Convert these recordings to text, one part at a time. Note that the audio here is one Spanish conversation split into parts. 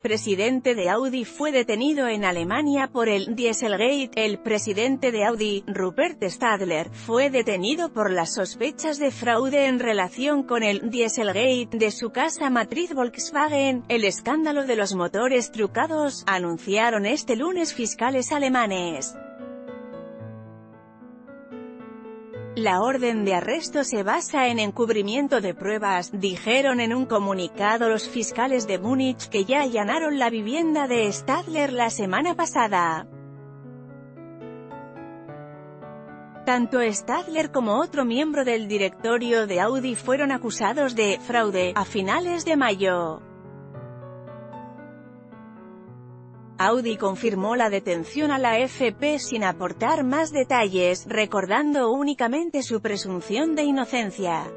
presidente de Audi fue detenido en Alemania por el Dieselgate. El presidente de Audi, Rupert Stadler, fue detenido por las sospechas de fraude en relación con el Dieselgate de su casa matriz Volkswagen. El escándalo de los motores trucados, anunciaron este lunes fiscales alemanes. La orden de arresto se basa en encubrimiento de pruebas, dijeron en un comunicado los fiscales de Múnich que ya allanaron la vivienda de Stadler la semana pasada. Tanto Stadler como otro miembro del directorio de Audi fueron acusados de fraude a finales de mayo. Audi confirmó la detención a la FP sin aportar más detalles, recordando únicamente su presunción de inocencia.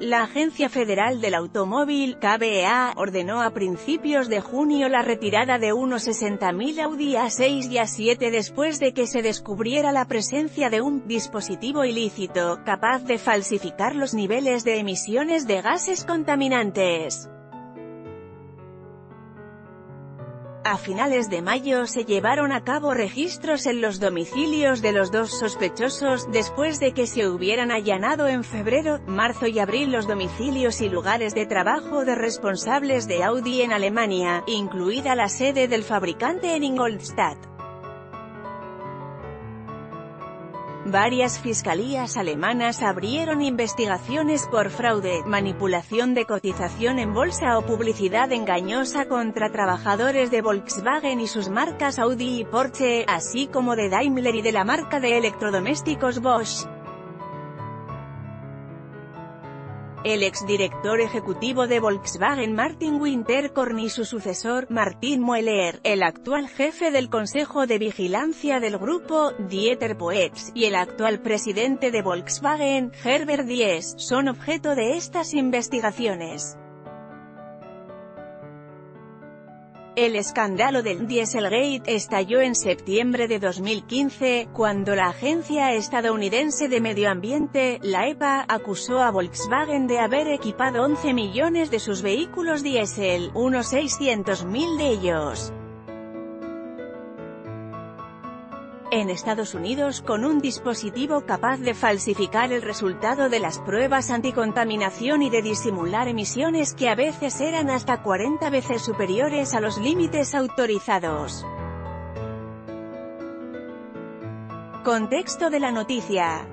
La Agencia Federal del Automóvil, KBA, ordenó a principios de junio la retirada de unos 60.000 Audi A6 y A7 después de que se descubriera la presencia de un dispositivo ilícito, capaz de falsificar los niveles de emisiones de gases contaminantes. A finales de mayo se llevaron a cabo registros en los domicilios de los dos sospechosos, después de que se hubieran allanado en febrero, marzo y abril los domicilios y lugares de trabajo de responsables de Audi en Alemania, incluida la sede del fabricante en Ingolstadt. Varias fiscalías alemanas abrieron investigaciones por fraude, manipulación de cotización en bolsa o publicidad engañosa contra trabajadores de Volkswagen y sus marcas Audi y Porsche, así como de Daimler y de la marca de electrodomésticos Bosch. El exdirector ejecutivo de Volkswagen Martin Winterkorn y su sucesor, Martin Mueller, el actual jefe del Consejo de Vigilancia del grupo, Dieter Poetz, y el actual presidente de Volkswagen, Herbert Diess, son objeto de estas investigaciones. El escándalo del Dieselgate estalló en septiembre de 2015, cuando la Agencia Estadounidense de Medio Ambiente, la EPA, acusó a Volkswagen de haber equipado 11 millones de sus vehículos diésel, unos 600.000 de ellos. En Estados Unidos con un dispositivo capaz de falsificar el resultado de las pruebas anticontaminación y de disimular emisiones que a veces eran hasta 40 veces superiores a los límites autorizados. Contexto de la noticia